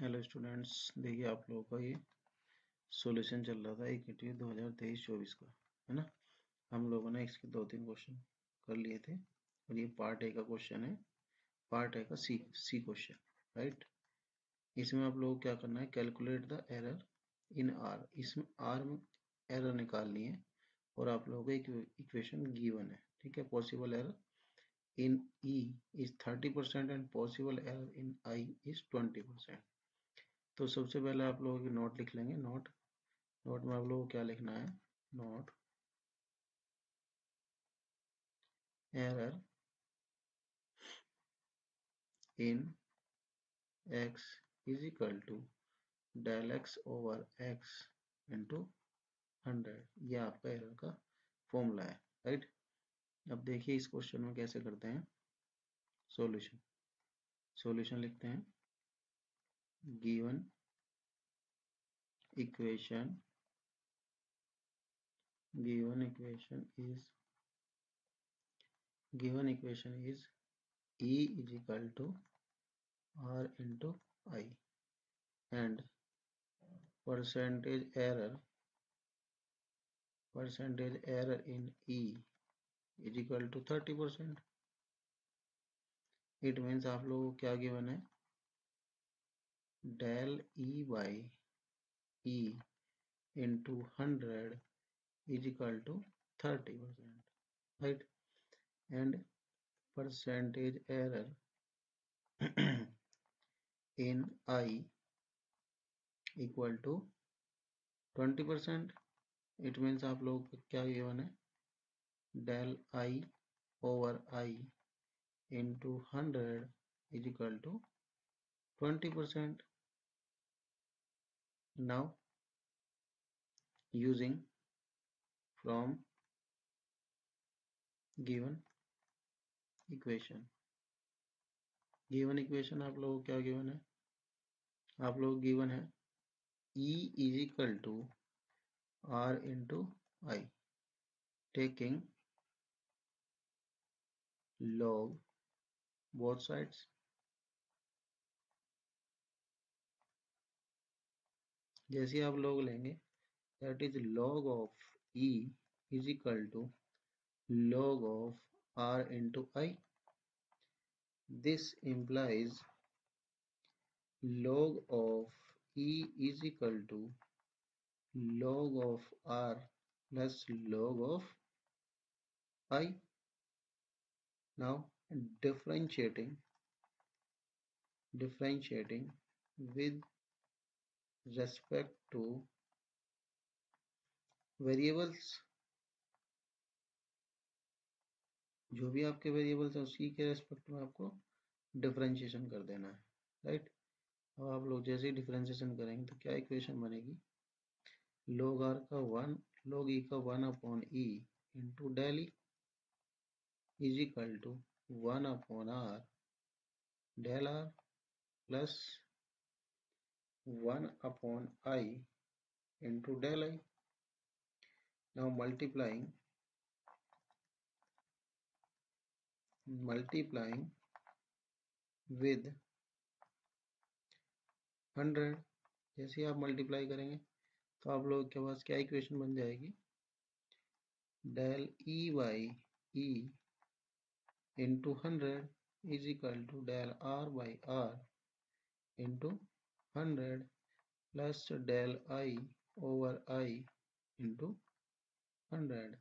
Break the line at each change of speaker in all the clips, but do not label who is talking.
Hello students देखिए आप लोगों का ये सॉल्यूशन चल रहा था एक इंटरव्यू दो हज़ार तेईस चौबीस का, है ना? हम लोगों ने इसके दो तीन क्वेश्चन कर लिए थे और ये पार्ट ए का क्वेश्चन है। पार्ट ए का सी सी क्वेश्चन राइट इसमें आप लोगों को क्या करना है? Calculate the error in R इसमें आर में एरर निकालनी है और आप लोगों का एक इक्वेशन गिवन है, ठीक है? Possible error in E is thirty percent and possible error in I is twenty percent तो सबसे पहले आप लोगों की नोट लिख लेंगे, नोट। नोट में आप लोगों को क्या लिखना है? Note. Error. In X is equal to del X over X into hundred. ये आपका एरर का फॉर्मूला है, राइट? अब देखिए इस क्वेश्चन में कैसे करते हैं। सॉल्यूशन। सॉल्यूशन लिखते हैं। Given equation given equation is given equation is e is equal to r into i and percentage error percentage error in e is equal to 30 percent it means आप लोगों को क्या गिवन है del E by E into hundred is equal to thirty percent right and percentage error in I equal to twenty percent it means आप लोग क्या given है del I over I into hundred is equal to twenty percent now using from given equation given equation आप लोगों को क्या given है आप लोग given है E is equal to R into I taking log both sides जैसे आप लोग लेंगे that is log of E is equal to log of R into I this implies log of E is equal to log of R plus log of I now differentiating differentiating with respect to variables जो भी आपके variables हैं, उसी के respect में आपको differentiation कर देना है राइट अब आप लोग जैसे ही डिफरेंशिएशन करेंगे तो क्या इक्वेशन बनेगी? लोग आर का वन लोग ई का one upon E into del E is equal to one upon R del R plus 1 upon i into del i. Now multiplying multiplying with 100 जैसे आप multiply करेंगे तो आप लोगों के पास क्या इक्वेशन बन जाएगी del E by E into hundred is equal to del R by R into 100 plus del i over i into 100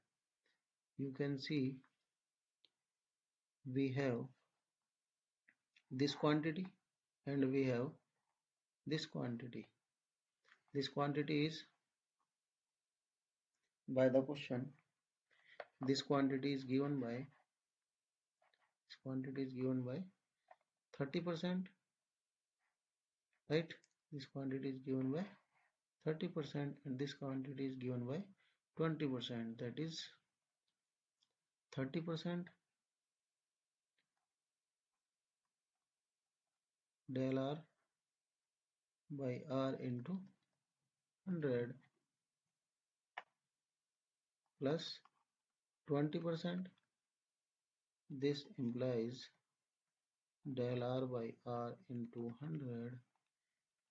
you can see we have this quantity and we have this quantity. This quantity is by the question this quantity is given by this quantity is given by 30 percent right? This quantity is given by 30 percent and this quantity is given by 20 percent. That is 30 percent del r by r into 100 plus 20 percent. This implies del r by r into 100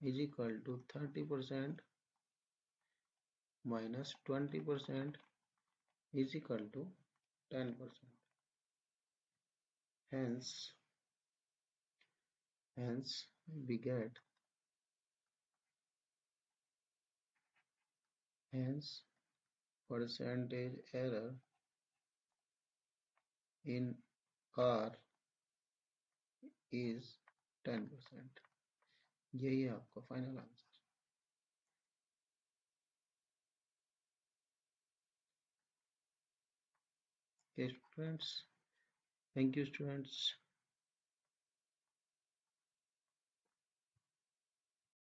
is equal to 30% minus 20% is equal to 10%. Hence, hence we get hence percentage error in R is 10%. यही है आपका final answer students thank you students